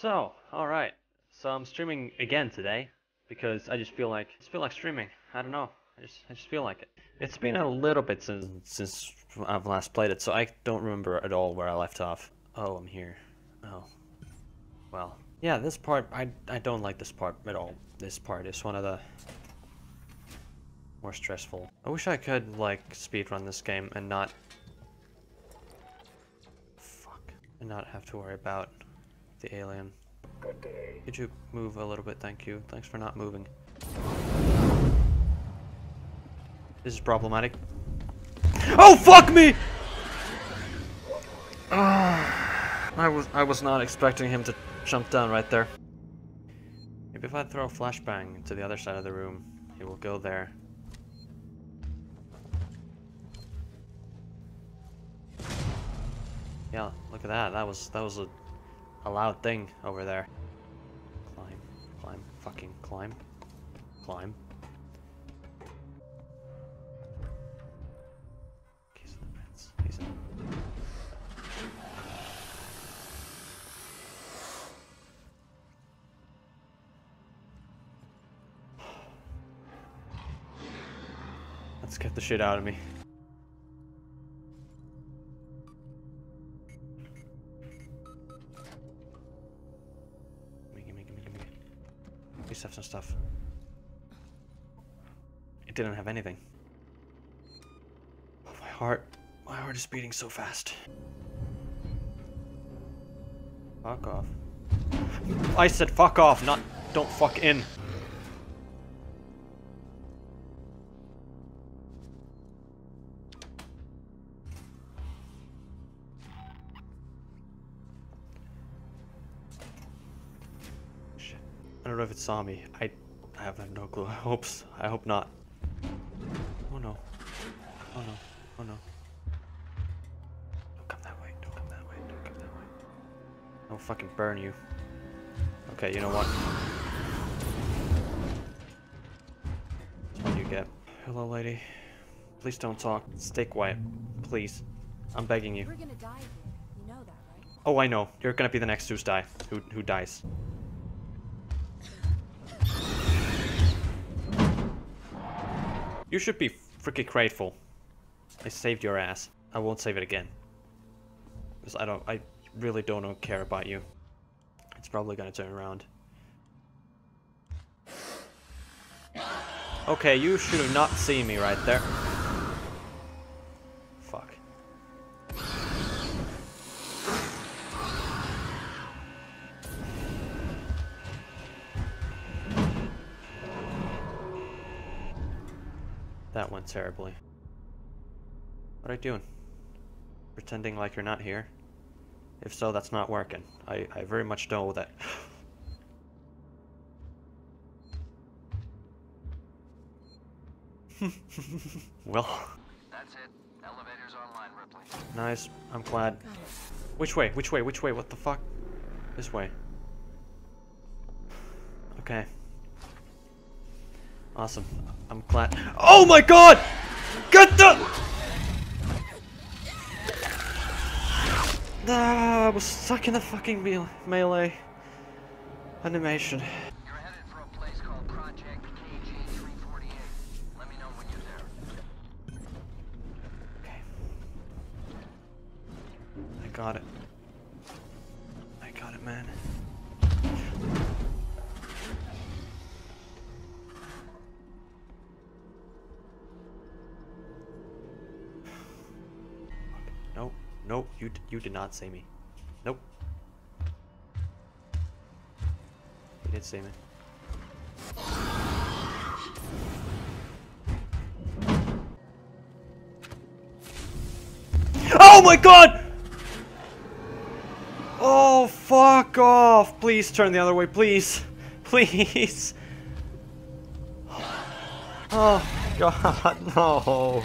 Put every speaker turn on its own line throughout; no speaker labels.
So, alright. So I'm streaming again today because I just feel like just feel like streaming. I don't know. I just I just feel like it. It's been a little bit since since I've last played it, so I don't remember at all where I left off. Oh, I'm here. Oh. Well. Yeah, this part I I don't like this part at all. This part is one of the more stressful. I wish I could like speedrun this game and not fuck and not have to worry about the alien.
Good day.
Could you move a little bit? Thank you. Thanks for not moving. This is problematic. Oh fuck me! Ah, I was I was not expecting him to jump down right there. Maybe if I throw a flashbang to the other side of the room, he will go there. Yeah, look at that. That was that was a a loud thing over there. Climb, climb, fucking climb, climb. Keys in the pants. He's in. That scared the shit out of me. Didn't have anything. Oh, my heart. My heart is beating so fast. Fuck off. I said fuck off, not don't fuck in. Shit. I don't know if it saw me. I, I have no clue. I hope, I hope not. Oh no. Oh no. Oh no. Don't come that way. Don't come that way. Don't come that way. I'll fucking burn you. Okay, you know what? That's what you get. Hello, lady. Please don't talk. Stay quiet. Please. I'm begging you.
We're gonna die here. You know that, right?
Oh, I know. You're gonna be the next who's die. Who who dies? You should be freaking grateful. I saved your ass. I won't save it again. Because I don't. I really don't care about you. It's probably gonna turn around. Okay, you should have not seen me right there. That went terribly. What are you doing? Pretending like you're not here? If so, that's not working. I, I very much know that. well,
That's it. Elevator's online, Ripley.
nice. I'm glad. Which way? Which way? Which way? What the fuck? This way. Okay. Awesome. I'm glad. Oh my god! Get the! Ah, I was stuck in the fucking me- melee animation.
You're headed for a place called Project KG-348. Let me know when you're there.
Okay. I got it. Nope. You you did not see me. Nope. You did see me. Oh my god! Oh, fuck off! Please turn the other way, please. Please. Oh, god, no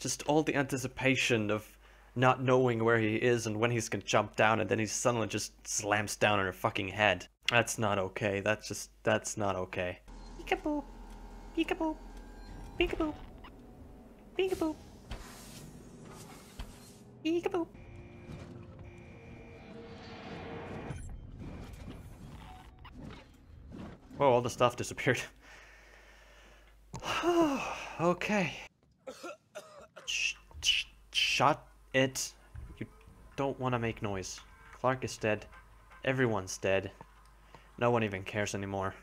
just all the anticipation of not knowing where he is and when he's gonna jump down and then he suddenly just slams down on her fucking head. That's not okay. That's just that's not okay. Peekaboo. Peekaboo. Peekaboo. Peekaboo. Peekaboo. Whoa, all the stuff disappeared. okay. Sh sh it. You don't want to make noise. Clark is dead. Everyone's dead. No one even cares anymore.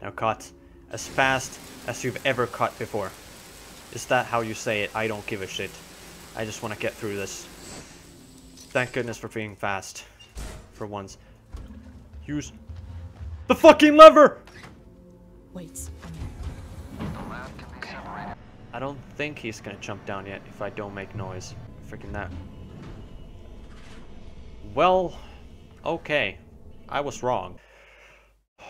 Now cut. As fast as you've ever cut before. Is that how you say it? I don't give a shit. I just want to get through this. Thank goodness for being fast. For once. Use the fucking lever!
Wait.
The lab can be separated.
I don't think he's gonna jump down yet if I don't make noise. Freaking that. Well, okay. I was wrong.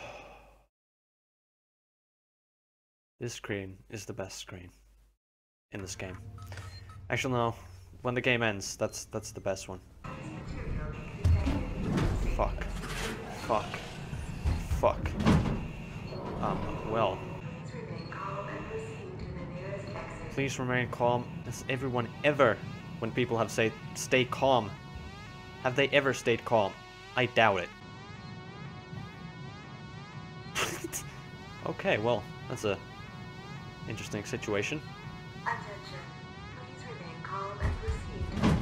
This screen is the best screen in this game. Actually, no. When the game ends, that's that's the best one. Fuck. Fuck. Fuck. Um, well. Please remain calm. Has everyone ever, when people have said stay calm, have they ever stayed calm? I doubt it. okay, well, that's a interesting situation.
Attention. Please remain calm and proceed to the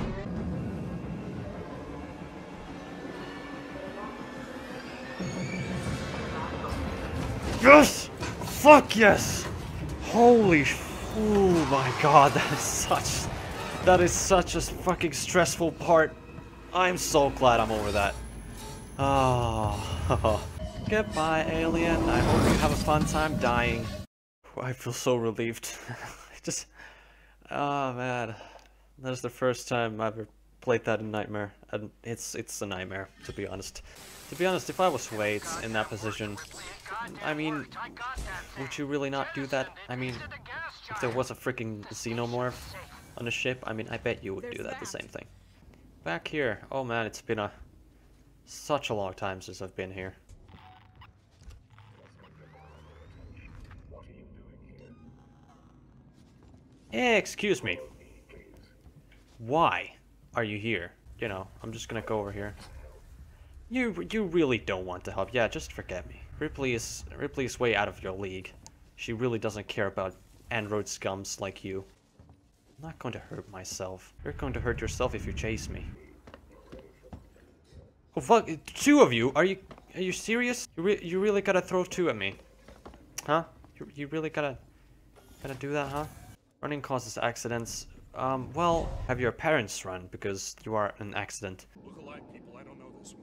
nearest
Yes! Fuck yes! Holy Oh my god, that is such... That is such a fucking stressful part. I'm so glad I'm over that. Oh. Goodbye, alien. I hope you have a fun time dying. I feel so relieved. Just... Oh man. That is the first time I've ever played that in Nightmare. And it's, it's a nightmare, to be honest. To be honest, if I was Wade in that position, I mean, would you really not do that? I mean, if there was a freaking xenomorph on a ship, I mean, I bet you would do that the same thing. Back here. Oh man, it's been a such a long time since I've been here. Excuse me. Why are you here? You know, I'm just gonna go over here. You you really don't want to help. Yeah, just forget me. Ripley is Ripley is way out of your league. She really doesn't care about android scums like you. I'm not going to hurt myself. You're going to hurt yourself if you chase me. Oh fuck! Two of you? Are you are you serious? You re you really gotta throw two at me, huh? You you really gotta gotta do that, huh? Running causes accidents. Um, well, have your parents run because you are an accident.
Look-alike people, I don't know this one.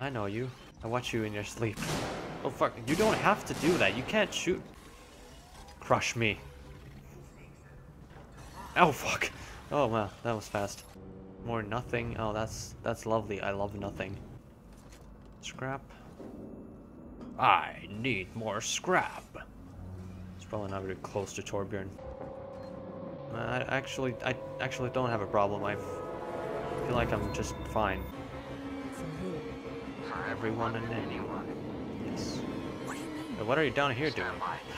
I know you. I watch you in your sleep. Oh fuck, you don't have to do that. You can't shoot. Crush me. Oh fuck. Oh wow, that was fast. More nothing. Oh, that's that's lovely. I love nothing. Scrap. I need more scrap. It's probably not very close to Torbjorn. I actually, I actually don't have a problem. I feel like I'm just fine.
For
everyone and anyone. Yes.
What do you mean?
But what are you down here doing?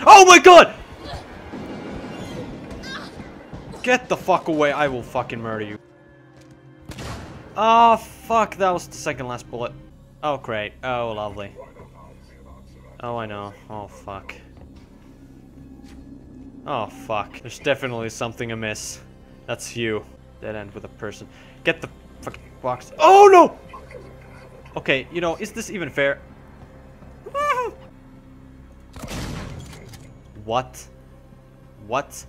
Oh my god! Get the fuck away, I will fucking murder you. Oh fuck, that was the second last bullet. Oh great, oh lovely. Oh I know, oh fuck. Oh fuck, there's definitely something amiss. That's you. Dead end with a person. Get the fucking box. Oh no! Okay, you know, is this even fair? What? What?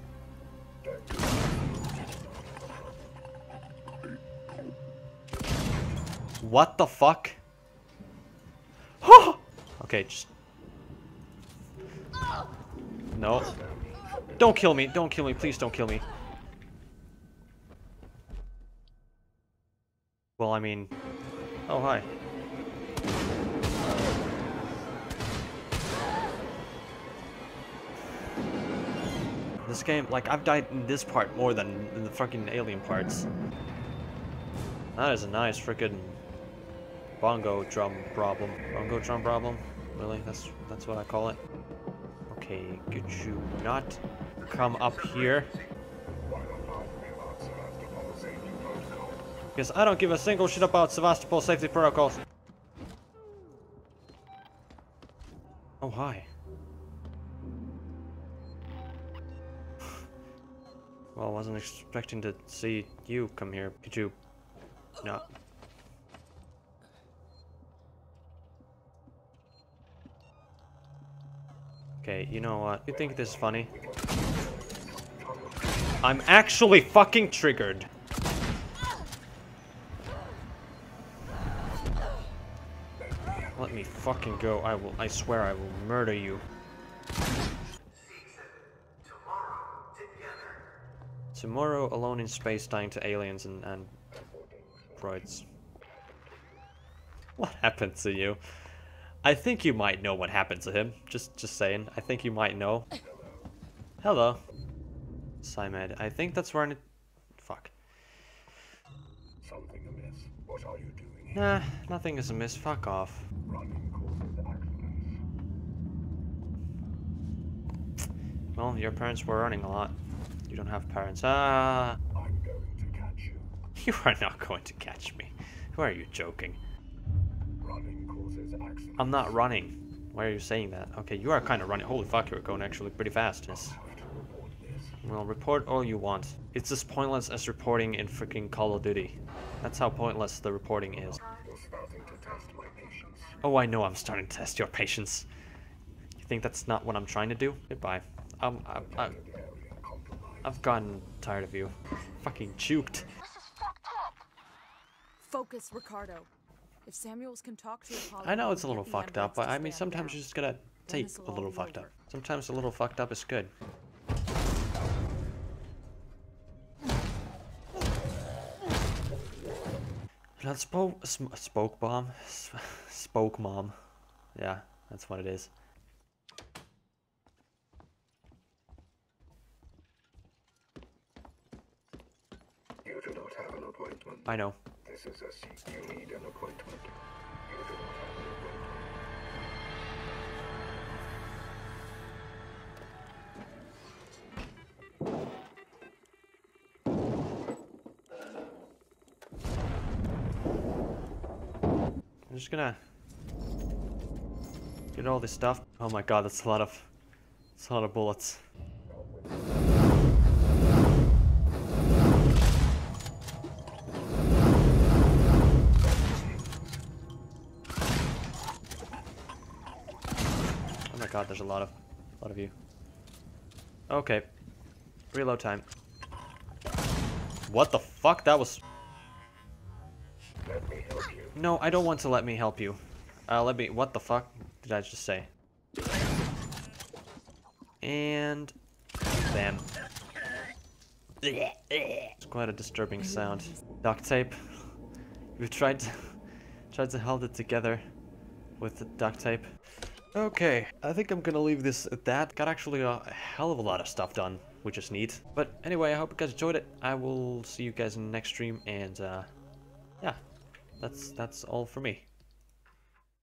What the fuck? okay, just... No. Don't kill me, don't kill me, please don't kill me. Well, I mean... Oh, hi. This game, like, I've died in this part more than in the fucking alien parts. That is a nice freaking bongo drum problem. Bongo drum problem? Really? That's that's what I call it. Okay, could you not come up here? Because I don't give a single shit about Sevastopol safety protocols. Oh, hi. Well, I wasn't expecting to see you come here. Could you... No. Okay, you know what? You think this is funny? I'm actually fucking triggered. Let me fucking go. I will, I swear I will murder you. Tomorrow, alone in space, dying to aliens and, and droids. What happened to you? I think you might know what happened to him. Just, just saying. I think you might know. Hello. SciMed. I think that's where I need... Fuck.
Something amiss. What are you doing here?
Nah, nothing is amiss. Fuck off.
Running causes accidents.
Well, your parents were earning a lot. You don't have parents. Ah,
I'm going to catch you.
you are not going to catch me. Who are you joking?
Running causes accidents.
I'm not running. Why are you saying that? Okay, you are kind of running. Holy fuck, you're going actually pretty fast. Yes.
report.
Well, report all you want. It's as pointless as reporting in freaking Call of Duty. That's how pointless the reporting is.
You're starting to test my patience.
Oh, I know I'm starting to test your patience. You think that's not what I'm trying to do? Goodbye. Um, I, I. I've gotten tired of you. Fucking juked.
Focus, Ricardo. If Samuels can talk to Apollo,
I know it's a little fucked up, but I mean, sometimes
down.
you just gotta take a little
be
fucked up. Sometimes a little fucked up is good. That spoke sm spoke bomb, S- spoke mom. Yeah, that's what it is.
You do not have an appointment.
I know.
This is a seat. You need an appointment. You do not have an appointment.
I'm just gonna get all this stuff. Oh my god, that's a lot of, that's a lot of bullets. God, there's a lot of, a lot of you. Okay, reload time. What the fuck? That was. No, I don't want to let me help you. Uh, let me. What the fuck did I just say? And. Bam. It's quite a disturbing sound. Duct tape. We've tried to. tried to hold it together with the duct tape. Okay, I think I'm gonna leave this at that. Got actually a hell of a lot of stuff done, which is neat. But anyway, I hope you guys enjoyed it. I will see you guys in the next stream, and uh, yeah, that's that's all for me.